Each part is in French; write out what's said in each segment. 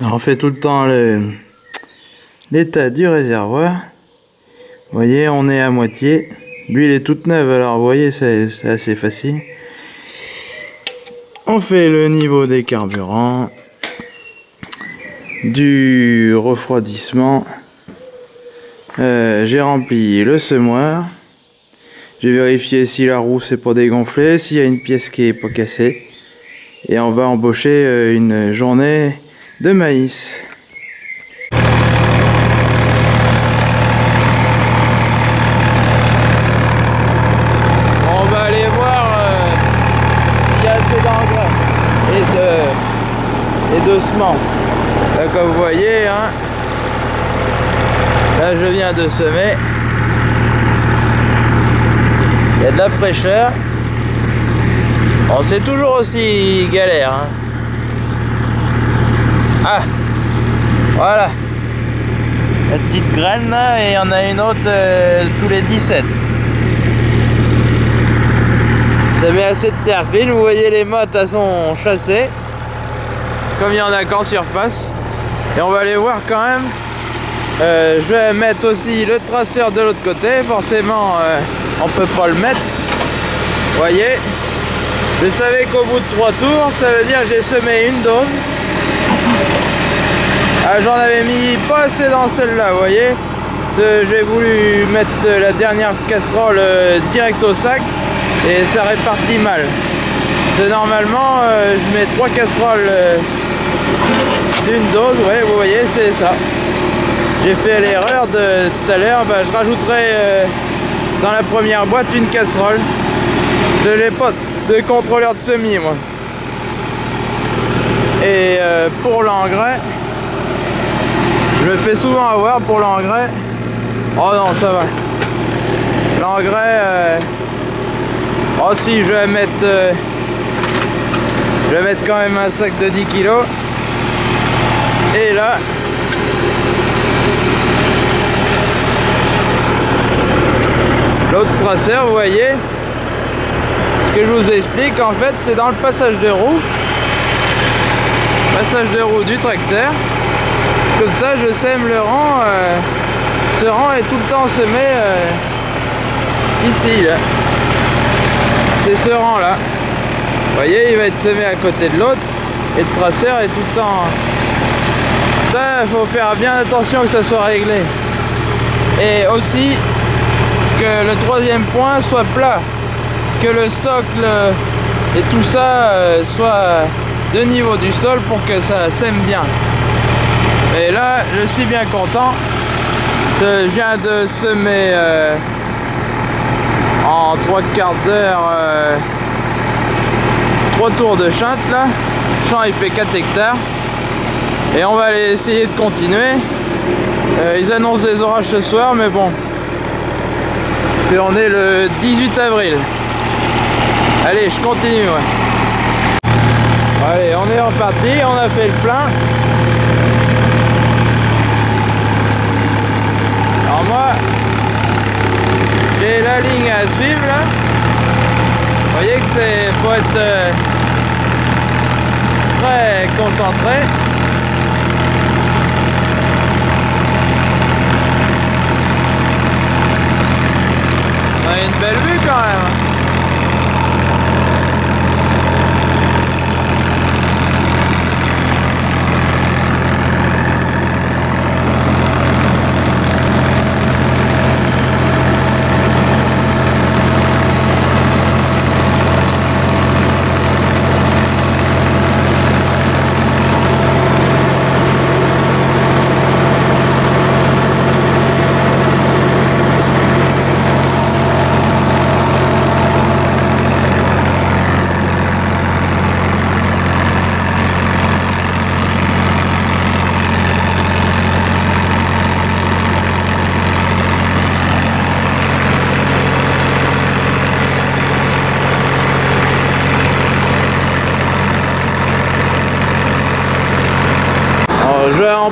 on fait tout le temps l'état du réservoir. Vous voyez, on est à moitié. L'huile est toute neuve, alors vous voyez, c'est assez facile. On fait le niveau des carburants, du refroidissement. Euh, j'ai rempli le semoir. J'ai vérifié si la roue s'est pas dégonflée, s'il y a une pièce qui est pas cassée. Et on va embaucher euh, une journée de maïs. On va aller voir euh, s'il y a assez d'engrais et de, semences. Là comme vous voyez, hein, là je viens de semer. Il y a de la fraîcheur. Bon, c'est toujours aussi galère. Hein. Ah Voilà La petite graine là, et il y en a une autre euh, tous les 17. Ça met assez de terre fine, vous voyez les mottes elles sont chassées. Comme il y en a qu'en surface. Et on va aller voir quand même. Euh, je vais mettre aussi le traceur de l'autre côté. Forcément, euh, on peut pas le mettre. Vous voyez? Je savais qu'au bout de trois tours, ça veut dire j'ai semé une dose. Ah, J'en avais mis pas assez dans celle-là, vous voyez J'ai voulu mettre la dernière casserole euh, direct au sac et ça répartit mal. C'est normalement, je mets trois casseroles d'une dose, ouais, vous voyez, c'est ça. J'ai fait l'erreur de tout à l'heure, bah, je rajouterai euh, dans la première boîte une casserole. Je n'ai pas de contrôleur de semis, moi. Et euh, pour l'engrais, je me fais souvent avoir pour l'engrais. Oh non, ça va. L'engrais, euh, oh si, je vais mettre, je vais mettre quand même un sac de 10 kg. Et là, l'autre traceur, vous voyez, ce que je vous explique, en fait, c'est dans le passage de roue, passage de roue du tracteur. Comme ça, je sème le rang. Euh, ce rang est tout le temps semé euh, ici. C'est ce rang là. Vous voyez, il va être semé à côté de l'autre. Et le traceur est tout le temps ça, faut faire bien attention que ça soit réglé. Et aussi que le troisième point soit plat. Que le socle et tout ça euh, soit de niveau du sol pour que ça sème bien. Et là, je suis bien content. Je viens de semer euh, en trois quarts d'heure euh, trois tours de chante là. Le champ il fait 4 hectares. Et on va aller essayer de continuer. Euh, ils annoncent des orages ce soir, mais bon. C'est on est le 18 avril. Allez, je continue. Allez, on est reparti, on a fait le plein. Alors moi, j'ai la ligne à suivre là. Vous voyez que c'est faut être euh, très concentré. une belle vue quand même.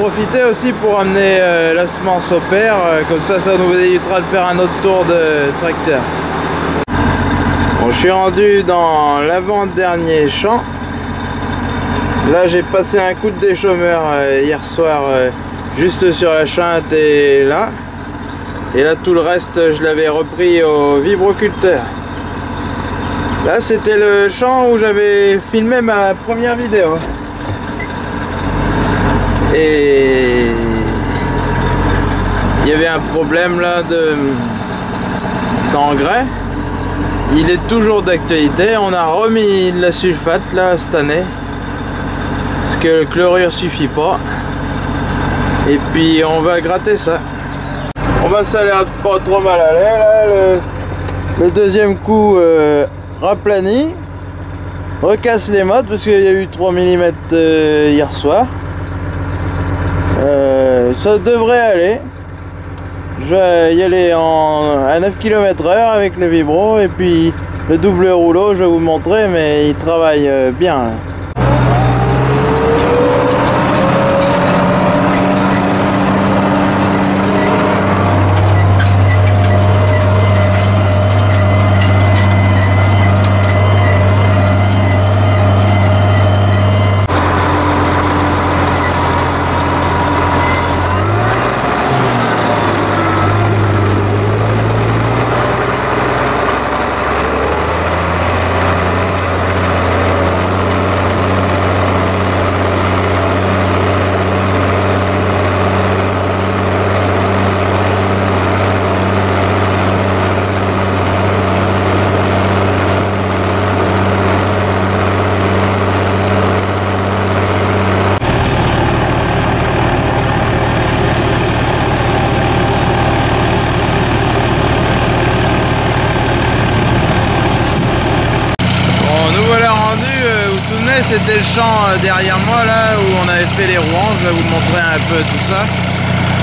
Profiter aussi pour amener euh, la semence au père, euh, comme ça ça nous évitera de faire un autre tour de tracteur. Je suis rendu dans l'avant-dernier champ. Là j'ai passé un coup de déchômeur euh, hier soir juste sur la chinte et là. Et là tout le reste je l'avais repris au vibroculteur. Là c'était le champ où j'avais filmé ma première vidéo. Et il y avait un problème là de d'engrais. Il est toujours d'actualité. On a remis de la sulfate là cette année. Parce que le chlorure suffit pas. Et puis on va gratter ça. On va ça a l'air pas trop mal aller là. Le, deuxième coup euh, raplani. Recasse les mottes parce qu'il y a eu 3 mm euh, hier soir. Euh, ça devrait aller. Je vais y aller à 9 km heure avec le vibro et puis le double rouleau je vais vous montrer mais il travaille euh, bien. Le champ euh, derrière moi là où on avait fait les rouans. Je vais vous montrer un peu tout ça.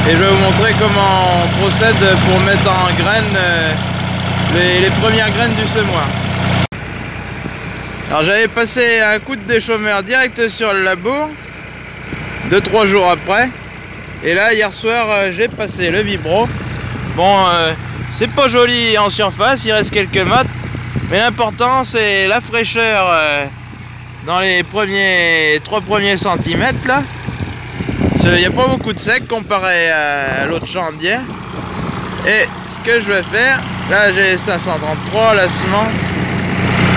Et je vais vous montrer comment on procède pour mettre en graines euh, les, premières graines du semoir. Alors j'avais passé un coup de déchômeur direct sur le labour, 2-3 jours après. Et là hier soir euh, j'ai passé le vibro. Bon c'est pas joli en surface, il reste quelques mottes. Mais l'important c'est la fraîcheur dans les premiers 3 premiers centimètres là. Il n'y a pas beaucoup de sec comparé à l'autre champ d'hier. Et ce que je vais faire, là j'ai 533 la semence.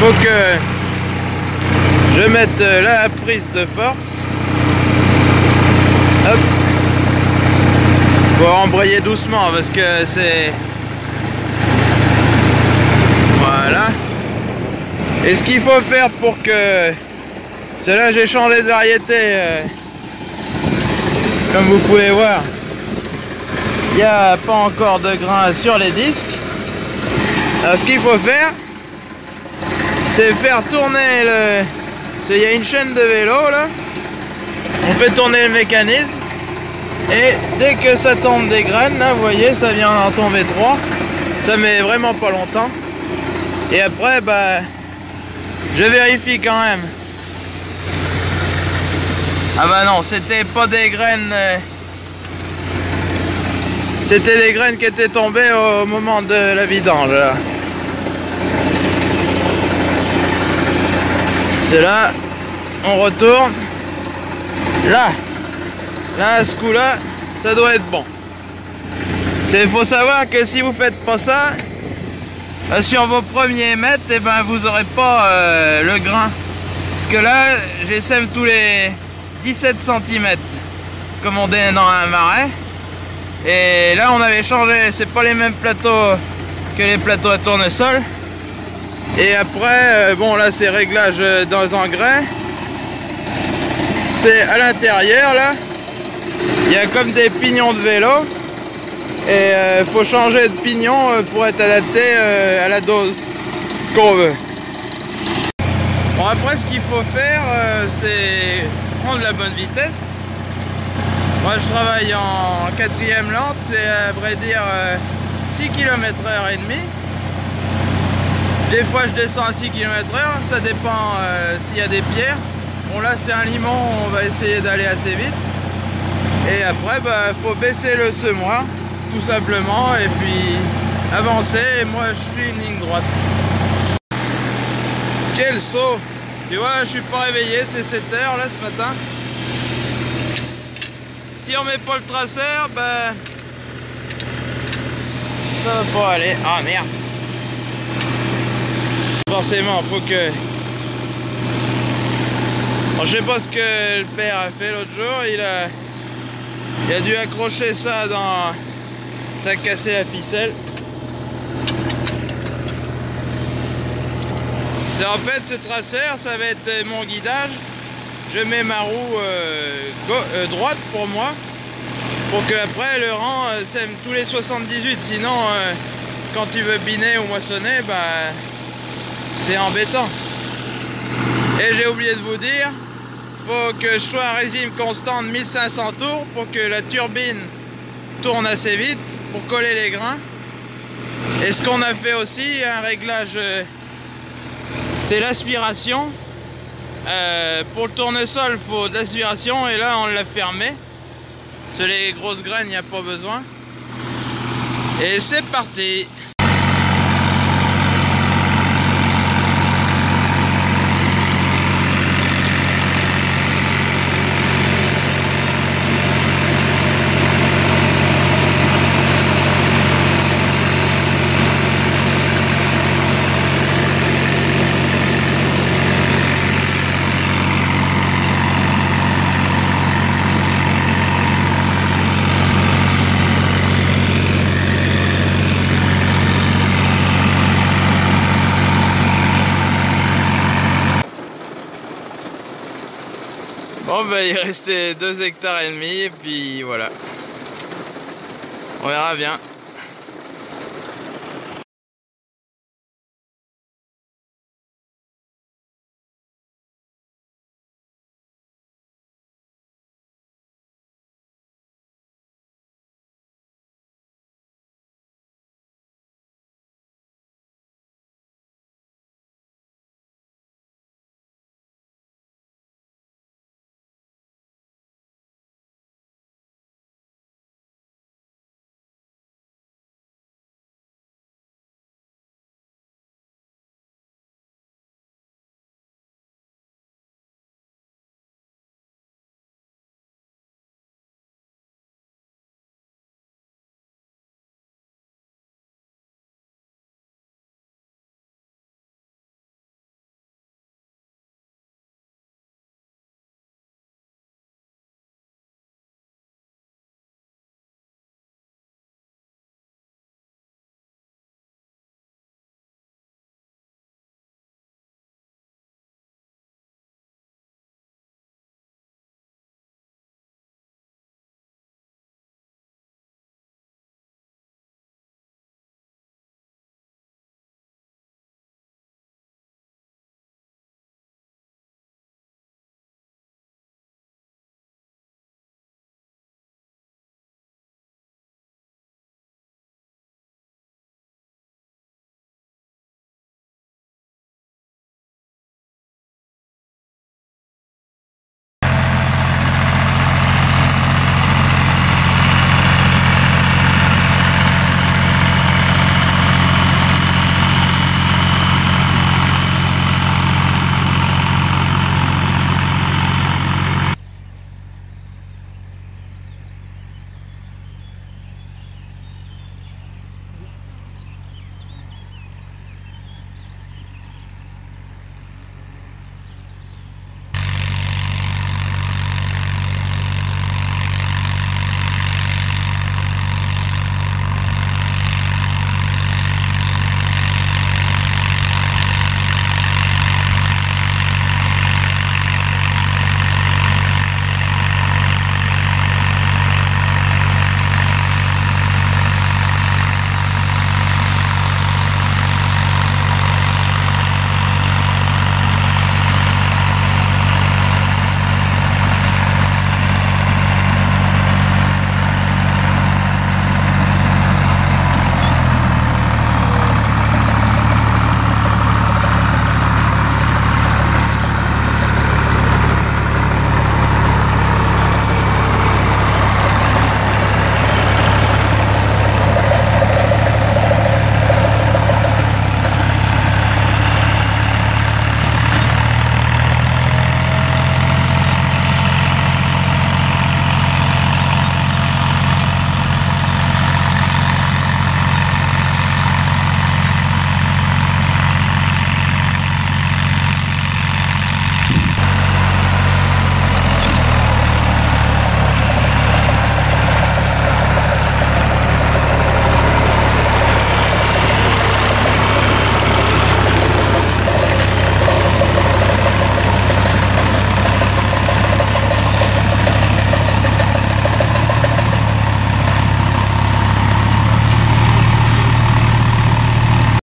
Faut que je mette la prise de force. Hop. Faut embrayer doucement parce que c'est... Voilà. Et ce qu'il faut faire pour que c'est là j'ai changé de variété. Euh, comme vous pouvez voir. Il n'y a pas encore de grains sur les disques. Alors ce qu'il faut faire, c'est faire tourner le... Il y a une chaîne de vélo là. On fait tourner le mécanisme. Et dès que ça tombe des graines, là, vous voyez, ça vient en tomber trois. Ça met vraiment pas longtemps. Et après, bah, je vérifie quand même. Ah bah non, c'était pas des graines... Euh, c'était des graines qui étaient tombées au moment de la vidange. C'est là, on retourne. Là, là, à ce coup-là, ça doit être bon. Il faut savoir que si vous faites pas ça, euh, sur vos premiers mètres, et eh ben, vous aurez pas euh, le grain. Parce que là, j'essaime tous les 17 cm comme on est dans un marais. Et là on avait changé, c'est pas les mêmes plateaux que les plateaux à tournesol. Et après, euh, bon là c'est réglage dans les engrais. C'est à l'intérieur là. Il y a comme des pignons de vélo. Et euh, faut changer de pignon euh, pour être adapté à la dose qu'on veut. Bon après ce qu'il faut faire c'est prendre la bonne vitesse. Moi je travaille en quatrième lente, c'est à vrai dire 6 km h et demi. Des fois je descends à 6 km h ça dépend euh, s'il y a des pierres. Bon là c'est un limon, on va essayer d'aller assez vite. Et après bah, faut baisser le semoir tout simplement et puis avancer et moi je suis une ligne droite. Quel saut Tu vois, je suis pas réveillé, c'est 7h là ce matin. Si on met pas le traceur, ben... Ça va pas aller. Ah merde Forcément, faut que... Je sais pas ce que le père a fait l'autre jour, il a... Il a dû accrocher ça dans... Ça a cassé la ficelle. En fait ce traceur, ça va être mon guidage. Je mets ma roue euh, euh, droite pour moi. Pour que après le rang euh, sème tous les 78. Sinon, quand tu veux biner ou moissonner, bah, c'est embêtant. Et j'ai oublié de vous dire, faut que je sois à régime constant de 1500 tours pour que la turbine tourne assez vite pour coller les grains. Et ce qu'on a fait aussi, un réglage, euh, c'est l'aspiration. Euh, pour le tournesol, il faut de l'aspiration et là on l'a fermé. Sur les grosses graines, il n'y a pas besoin. Et c'est parti Bon bah il restait 2 hectares et demi et puis voilà. On verra bien.